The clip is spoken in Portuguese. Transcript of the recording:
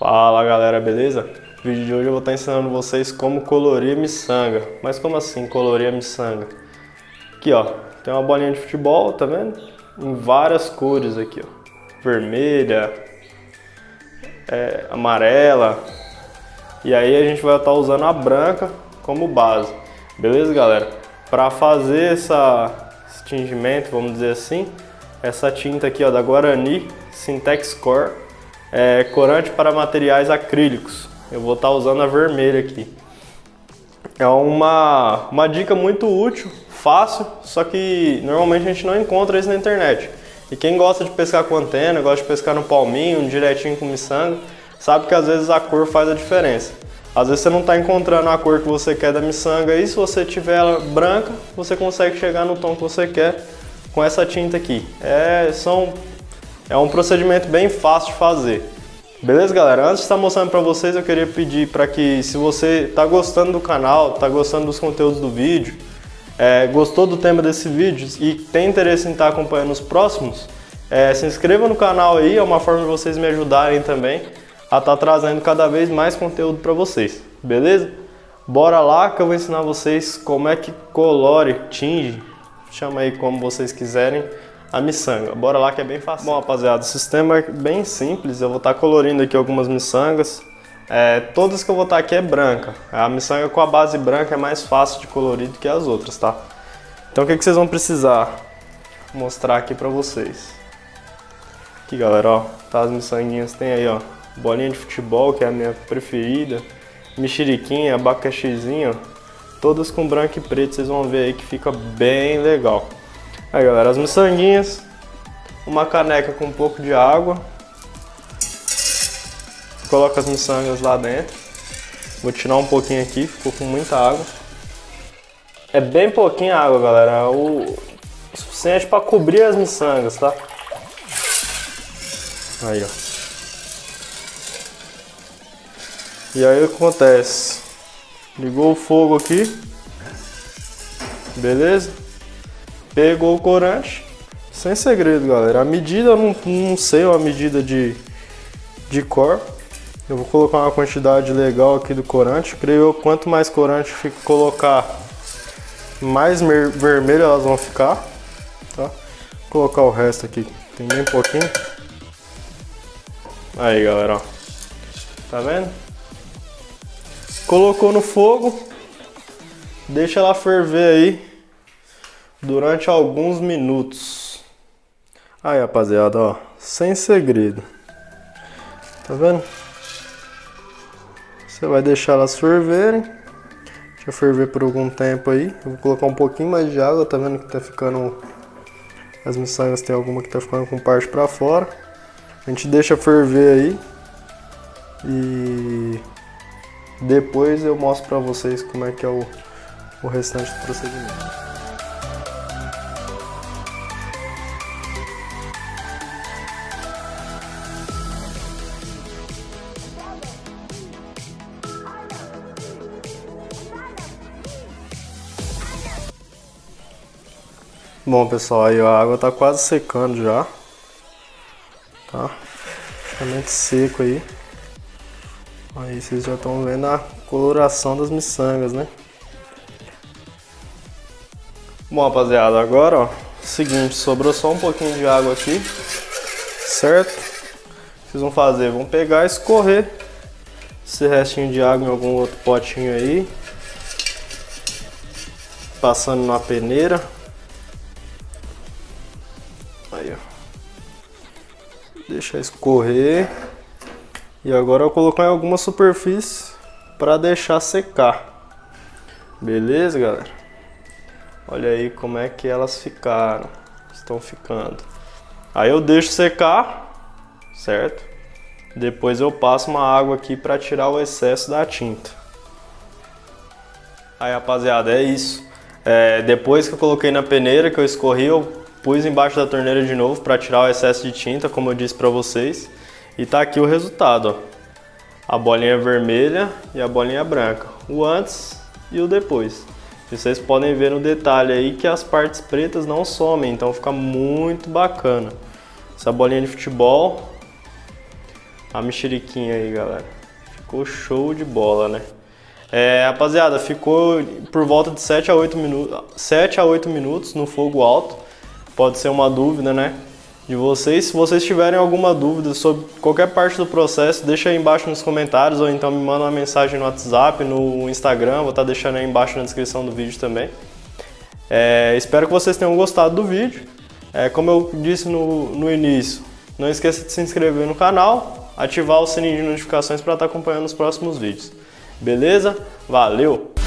Fala galera, beleza? No vídeo de hoje eu vou estar ensinando vocês como colorir miçanga. Mas como assim colorir a miçanga? Aqui ó, tem uma bolinha de futebol, tá vendo? Em várias cores aqui ó. Vermelha, é, amarela. E aí a gente vai estar usando a branca como base. Beleza galera? Para fazer essa, esse tingimento, vamos dizer assim, essa tinta aqui ó, da Guarani Syntex Core é, corante para materiais acrílicos. Eu vou estar usando a vermelha aqui. É uma, uma dica muito útil, fácil, só que normalmente a gente não encontra isso na internet. E quem gosta de pescar com antena, gosta de pescar no palminho, direitinho com miçanga, sabe que às vezes a cor faz a diferença. Às vezes você não está encontrando a cor que você quer da miçanga e se você tiver ela branca, você consegue chegar no tom que você quer com essa tinta aqui. É, são é um procedimento bem fácil de fazer. Beleza, galera? Antes de estar mostrando para vocês, eu queria pedir para que, se você está gostando do canal, está gostando dos conteúdos do vídeo, é, gostou do tema desse vídeo e tem interesse em estar acompanhando os próximos, é, se inscreva no canal aí, é uma forma de vocês me ajudarem também a estar tá trazendo cada vez mais conteúdo para vocês, beleza? Bora lá que eu vou ensinar vocês como é que colore, tinge, chama aí como vocês quiserem, a miçanga. Bora lá que é bem fácil. Bom, rapaziada, o sistema é bem simples. Eu vou estar tá colorindo aqui algumas miçangas. É, todas que eu vou estar tá aqui é branca. A miçanga com a base branca é mais fácil de colorir do que as outras, tá? Então o que, que vocês vão precisar? Mostrar aqui pra vocês. Aqui, galera, ó. Tá as miçanguinhas. Tem aí, ó. Bolinha de futebol, que é a minha preferida. Mexeriquinha, abacaxizinho, Todas com branco e preto. Vocês vão ver aí que fica bem legal. Aí galera, as miçanguinhas, uma caneca com um pouco de água, coloca as miçangas lá dentro, vou tirar um pouquinho aqui, ficou com muita água. É bem pouquinha água galera, o suficiente para cobrir as miçangas, tá? Aí ó. E aí o que acontece? Ligou o fogo aqui, beleza? Pegou o corante, sem segredo, galera. A medida, eu não, não sei a medida de, de cor. Eu vou colocar uma quantidade legal aqui do corante. Creio que quanto mais corante colocar, mais vermelho elas vão ficar. Tá? Vou colocar o resto aqui, tem bem pouquinho. Aí, galera, ó. Tá vendo? Colocou no fogo, deixa ela ferver aí durante alguns minutos. Aí, rapaziada, ó, sem segredo. Tá vendo? Você vai deixar elas ferverem. Deixa ferver por algum tempo aí. Eu vou colocar um pouquinho mais de água, tá vendo que tá ficando... As miçangas tem alguma que tá ficando com parte pra fora. A gente deixa ferver aí. E... Depois eu mostro pra vocês como é que é o, o restante do procedimento. Bom pessoal, aí a água tá quase secando já. Tá? Praticamente seco aí. Aí vocês já estão vendo a coloração das miçangas, né? Bom rapaziada, agora ó, seguinte, sobrou só um pouquinho de água aqui, certo? Vocês vão fazer, vão pegar e escorrer esse restinho de água em algum outro potinho aí, passando na peneira. Ó. Deixa escorrer. E agora eu vou colocar em alguma superfície para deixar secar. Beleza, galera? Olha aí como é que elas ficaram. Estão ficando. Aí eu deixo secar, certo? Depois eu passo uma água aqui para tirar o excesso da tinta. Aí, rapaziada, é isso. É, depois que eu coloquei na peneira, que eu escorri, eu Pus embaixo da torneira de novo para tirar o excesso de tinta, como eu disse para vocês. E tá aqui o resultado, ó. A bolinha vermelha e a bolinha branca. O antes e o depois. E vocês podem ver no detalhe aí que as partes pretas não somem, então fica muito bacana. Essa bolinha de futebol a mexeriquinha aí, galera. Ficou show de bola, né? É, rapaziada, ficou por volta de 7 a 8 minutos, 7 a 8 minutos no fogo alto. Pode ser uma dúvida, né? De vocês. Se vocês tiverem alguma dúvida sobre qualquer parte do processo, deixa aí embaixo nos comentários ou então me manda uma mensagem no WhatsApp, no Instagram, vou estar tá deixando aí embaixo na descrição do vídeo também. É, espero que vocês tenham gostado do vídeo. É, como eu disse no, no início, não esqueça de se inscrever no canal, ativar o sininho de notificações para estar tá acompanhando os próximos vídeos. Beleza? Valeu!